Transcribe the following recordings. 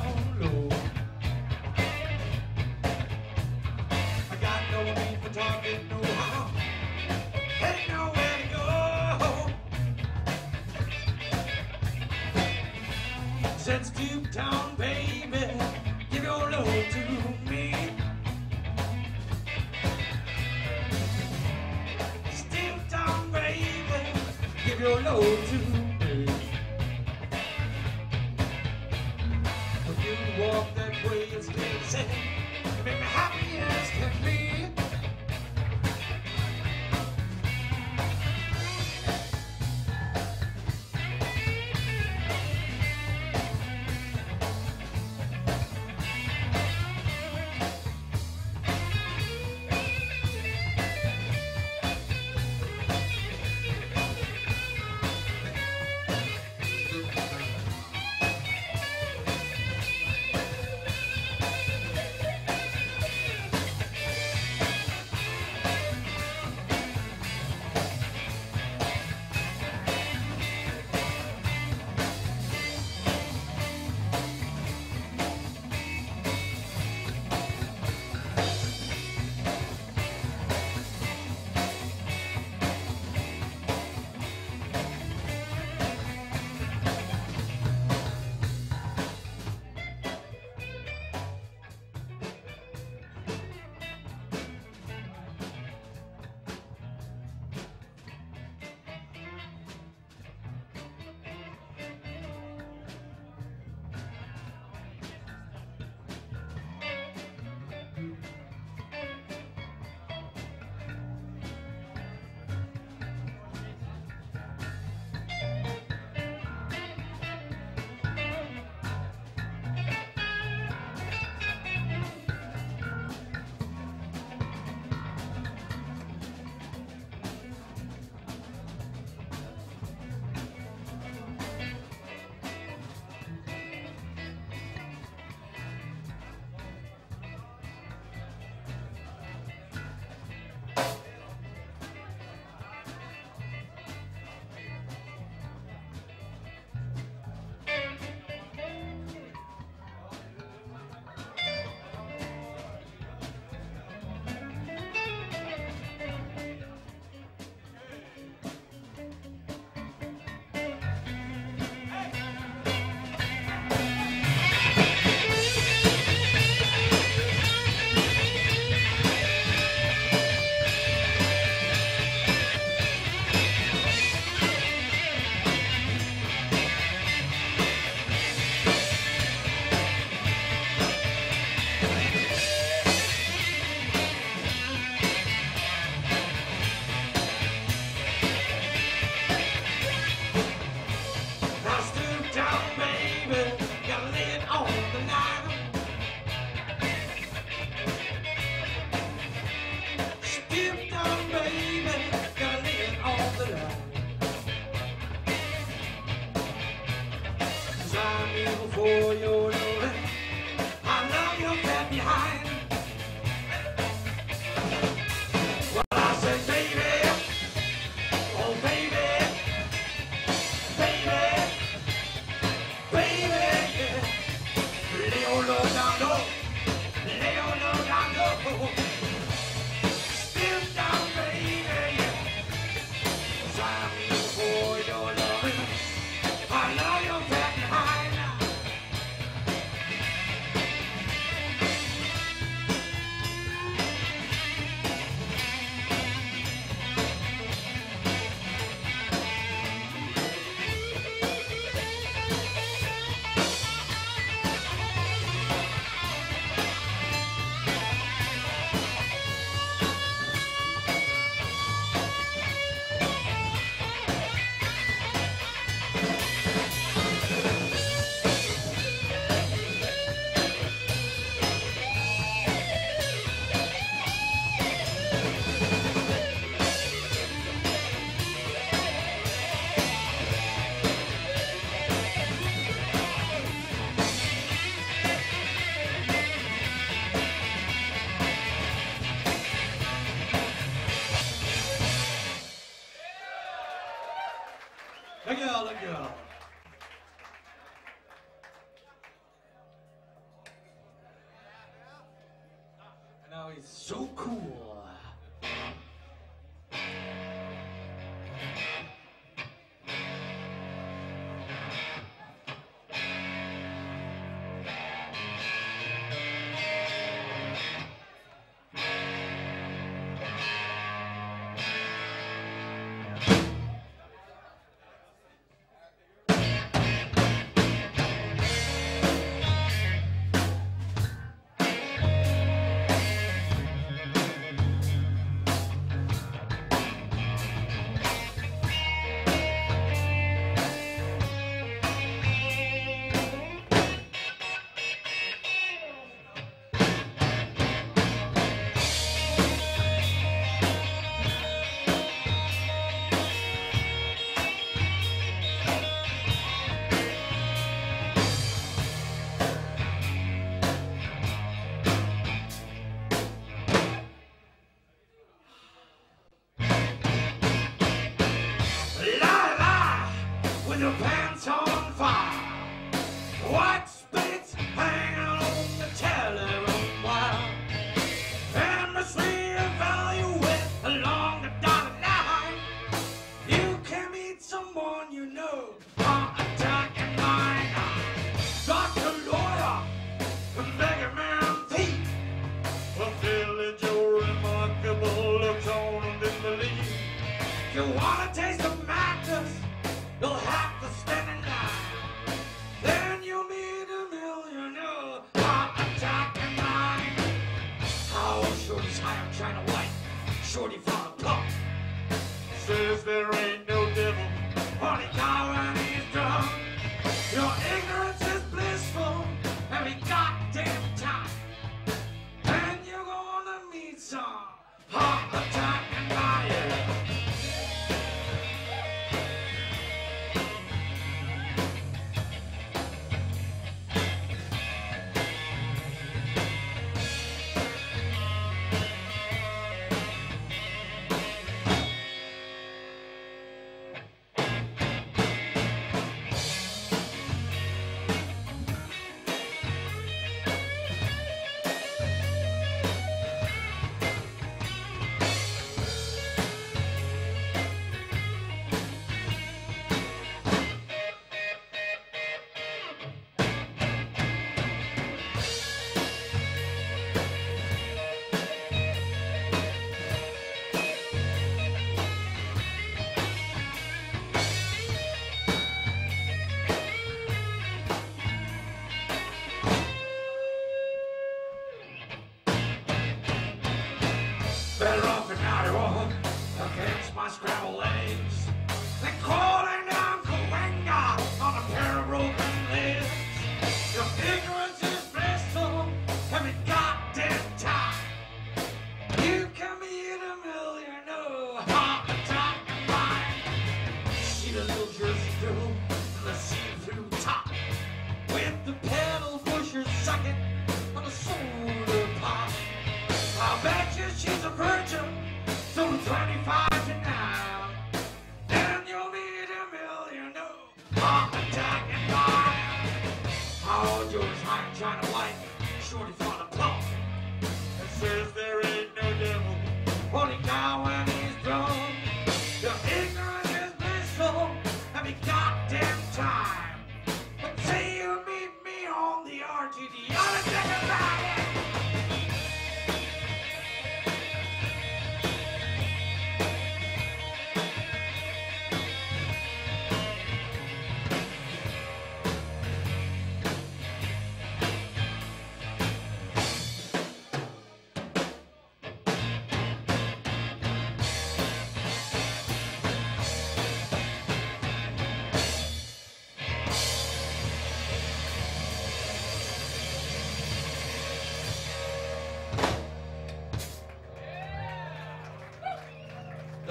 low, down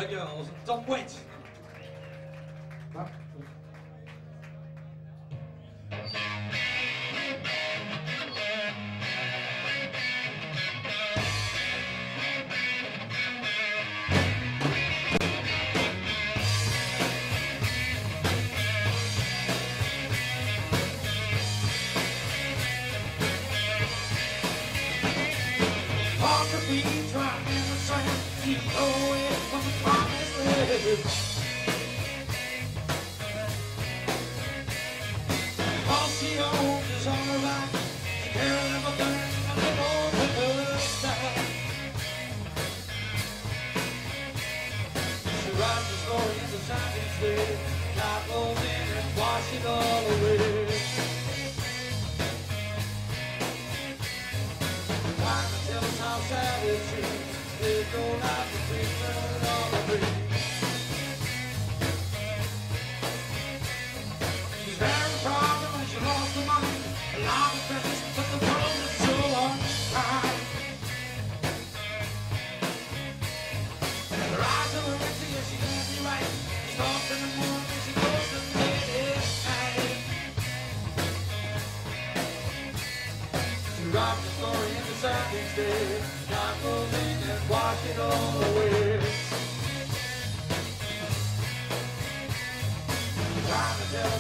Girls don't wait.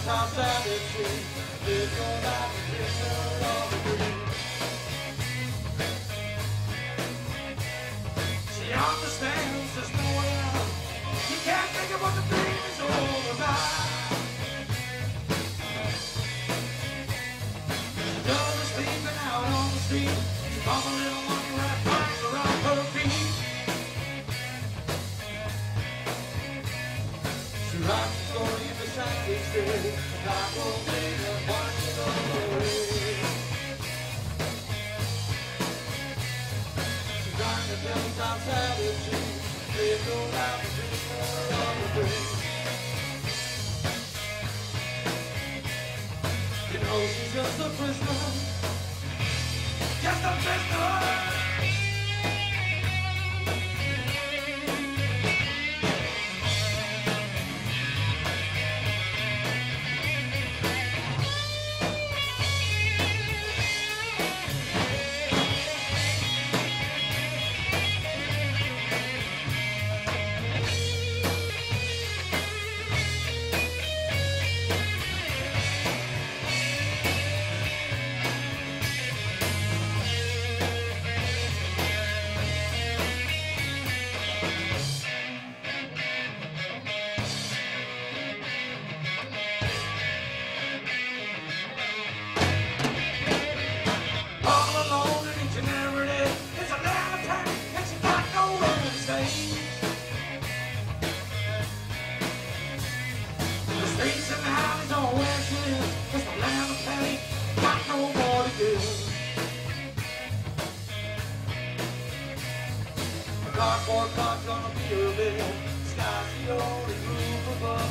Top life. She understands there's no way out. You can't think of what the dream is all about. She does is sleeping out on the street. She bought a little around her feet. She rides the story in the shining street. You know she's just a prisoner, just a prisoner.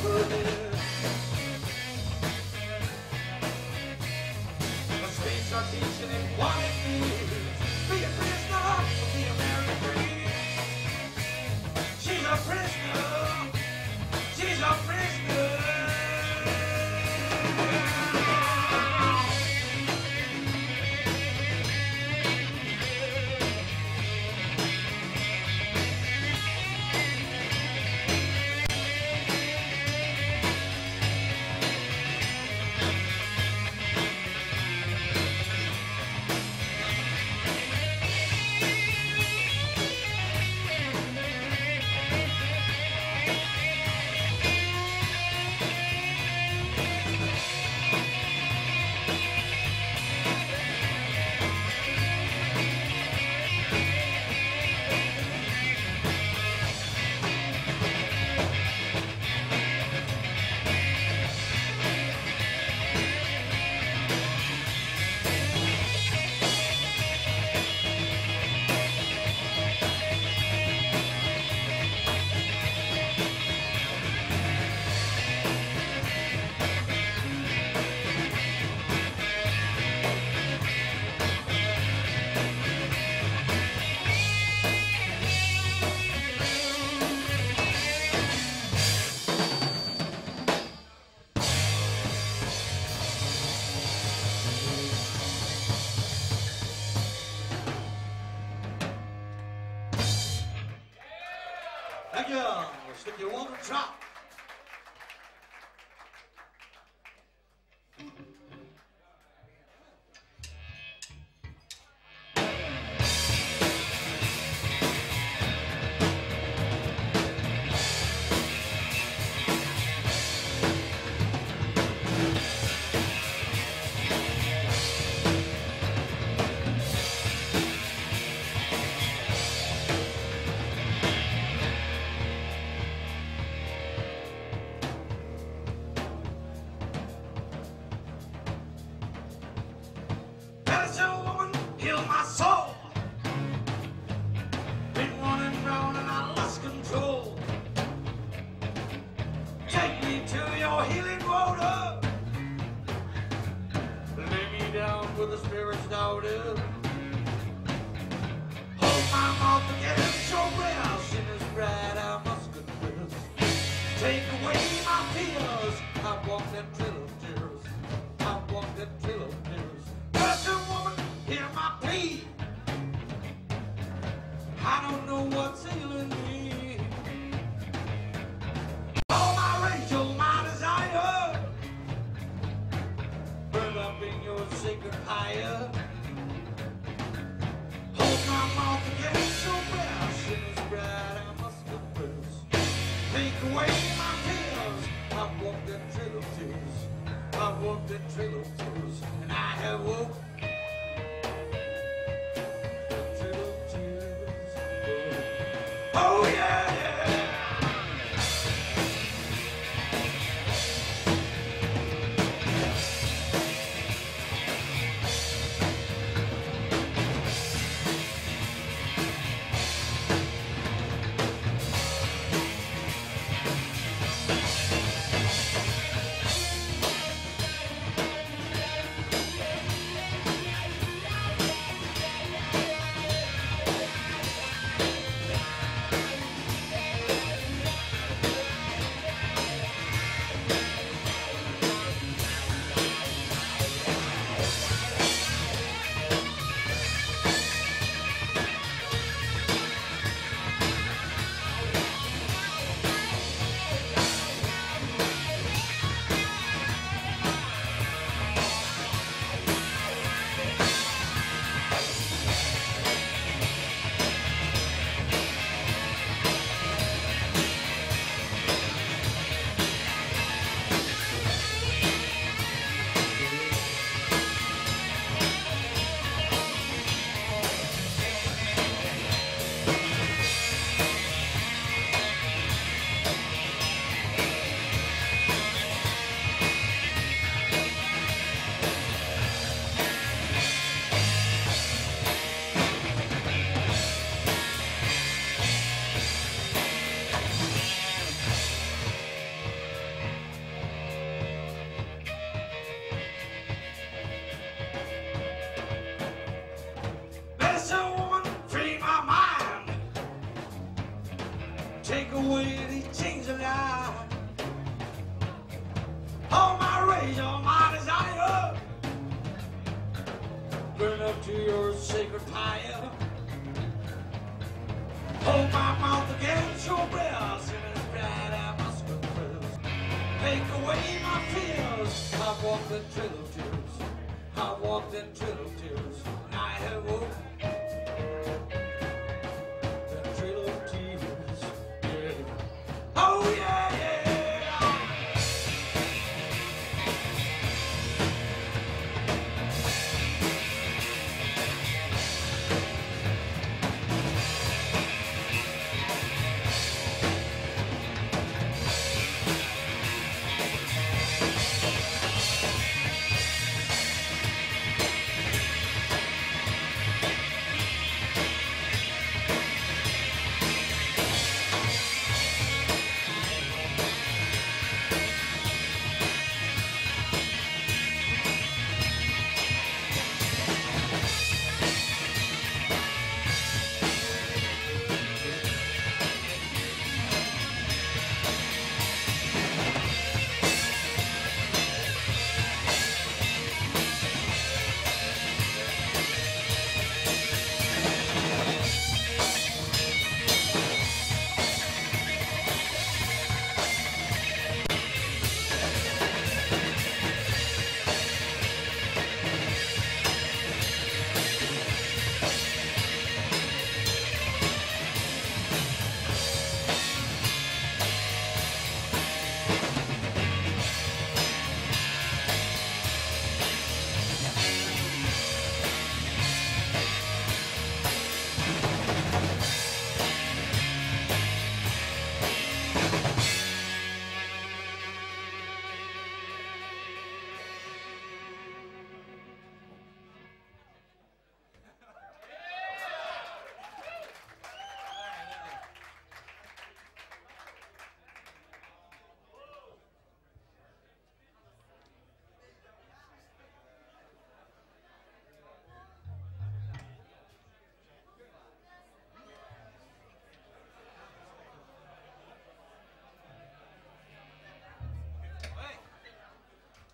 Thank you. drop.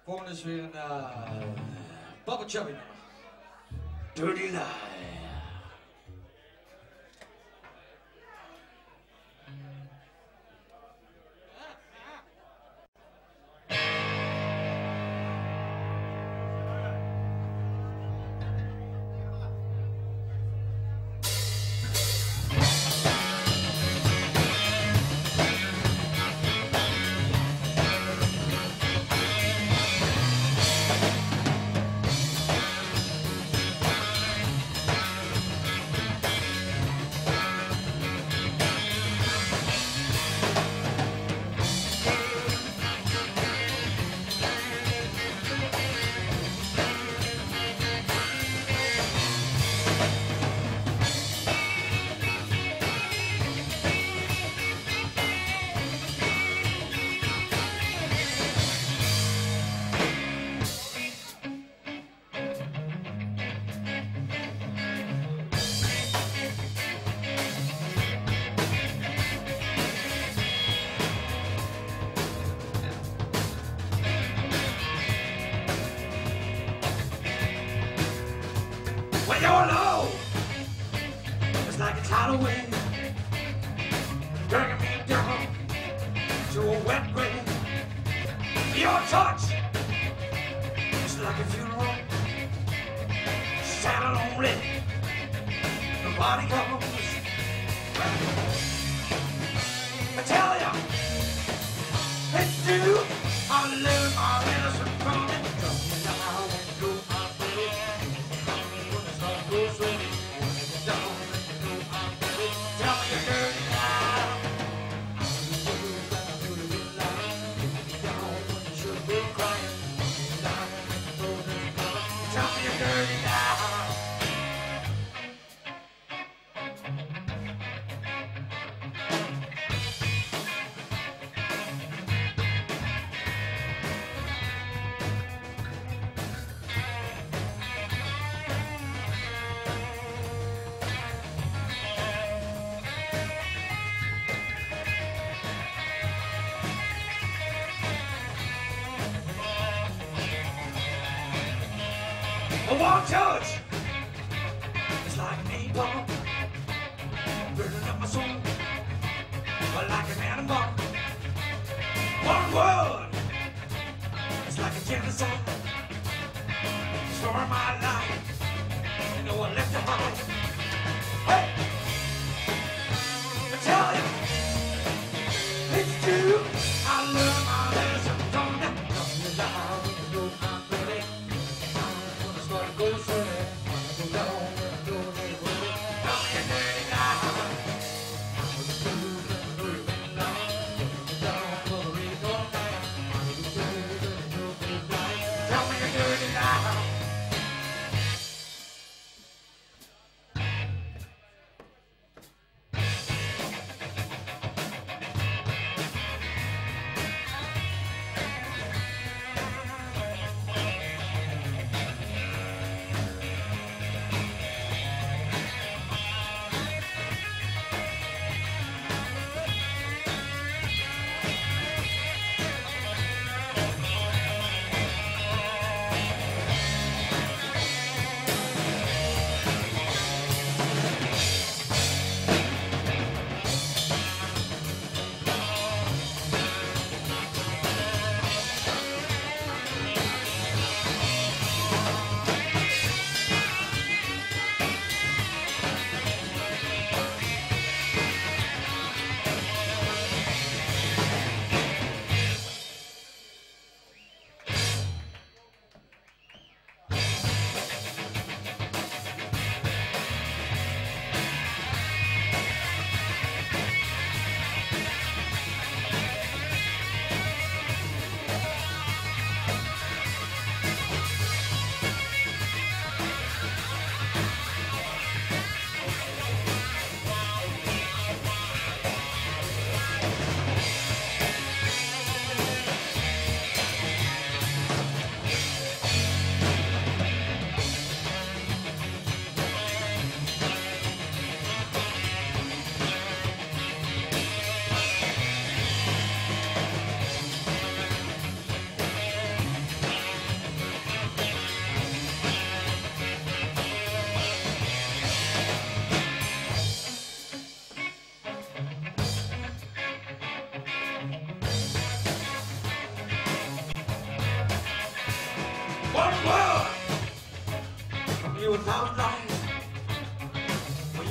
Volgende is weer een uh, Bubble Chubby nummer. Dirty Life.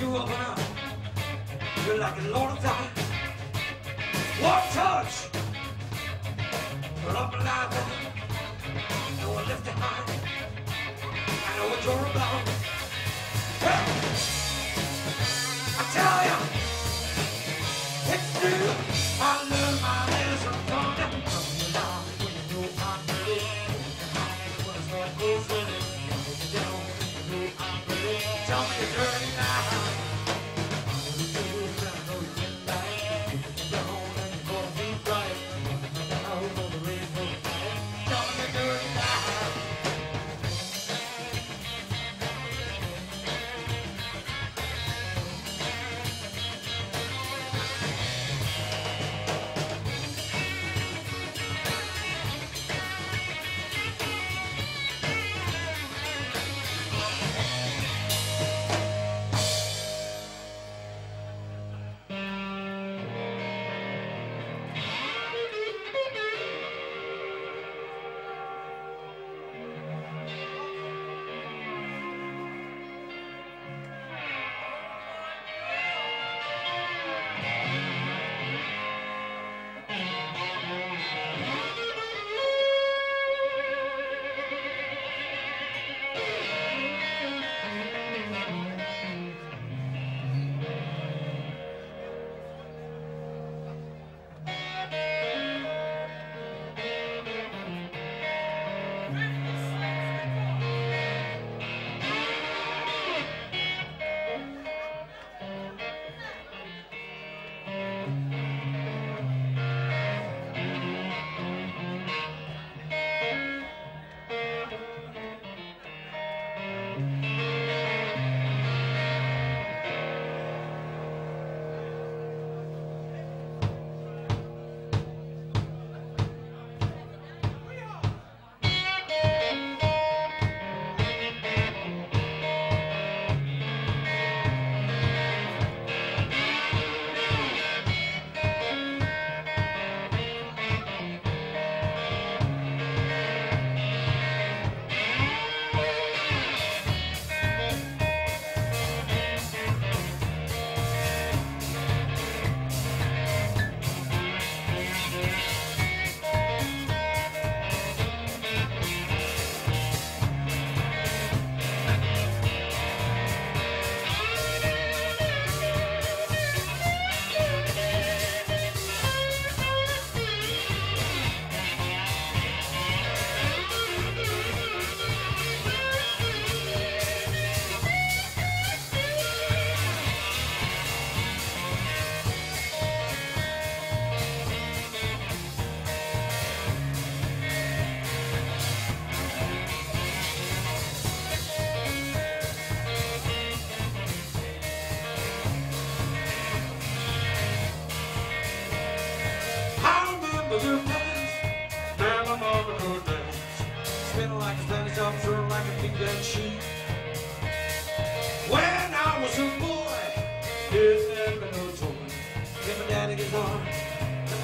You open up, you're like a Lord of Flies. One touch, but up alive. No one left behind. I know what you're about. Well, I tell ya, it's true. I learned my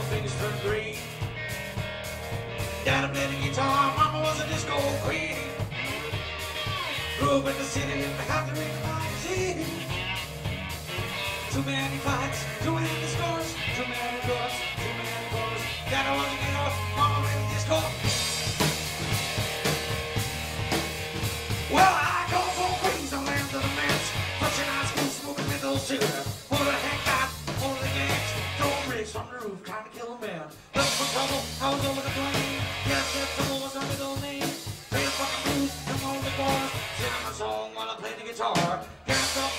fingers turn green. Daddy played the guitar, mama was a disco queen. Grew up in the city, didn't have to read the magazine. Too many fights, too many scores, too many doors, too many doors. Daddy wasn't enough, mama made the disco. I was over the plane. That trouble was fucking on the bar. Singing my song while I play the guitar.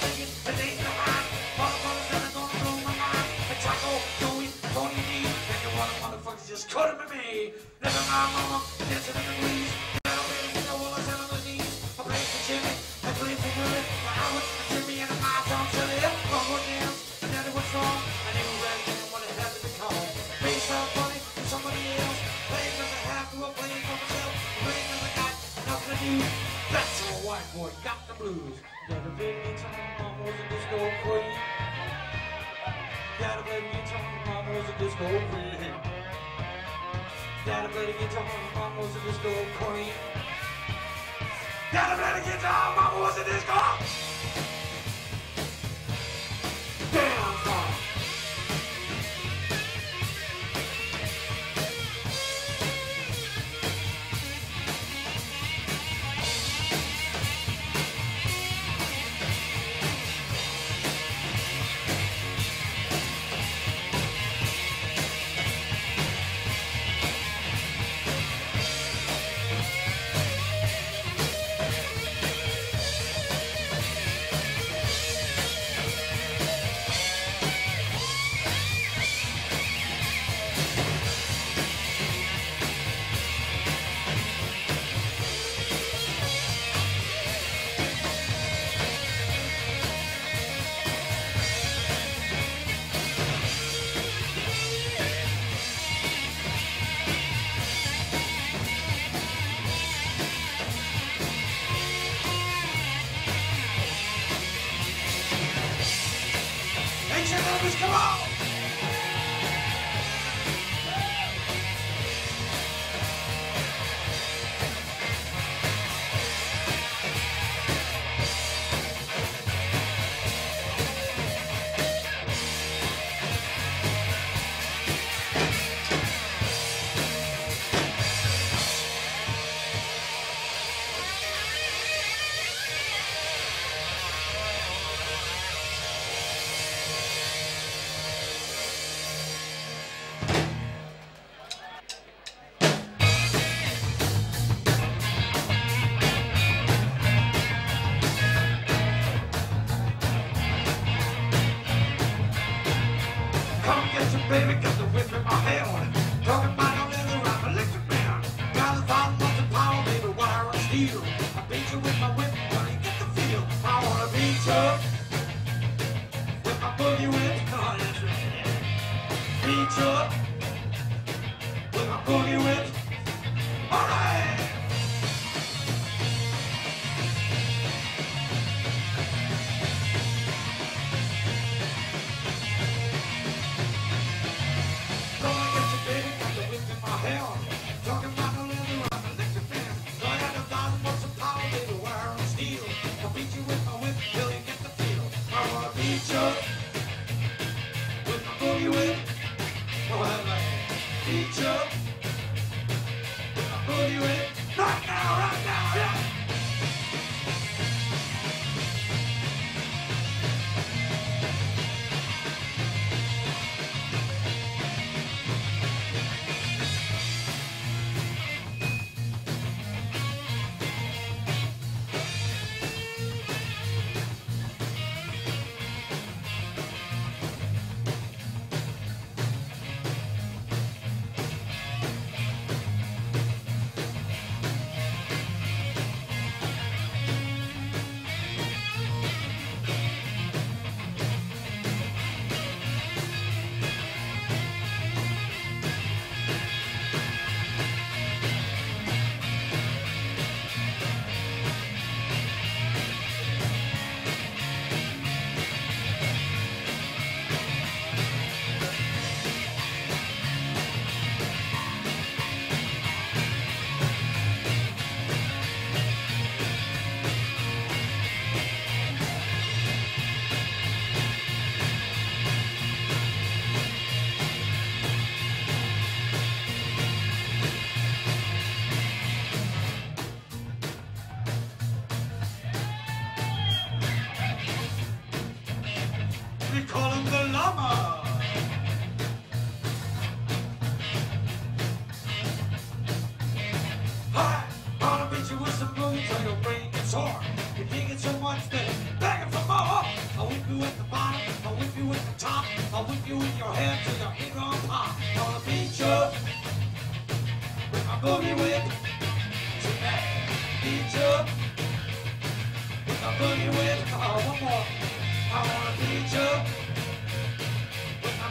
Thinking, it mind. My mind. The you want motherfuckers just cut him with me. Living my mama, dancing in the breeze. Gotta play guitar, mama was a disco queen. Gotta play guitar, mama was a disco queen. Gotta play guitar, mama was a disco queen. Come on!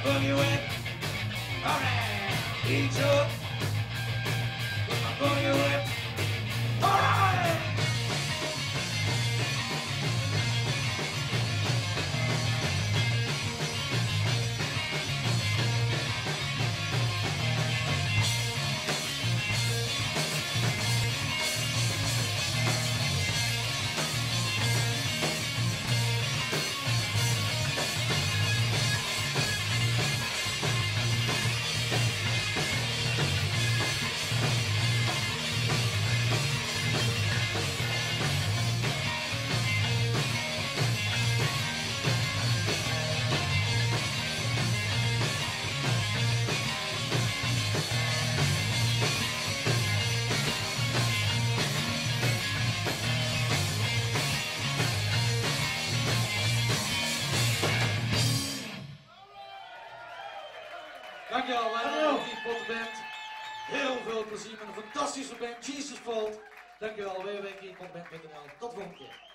boogie whip. Alright, eat up. with my boogie whip. met een tot volgende keer.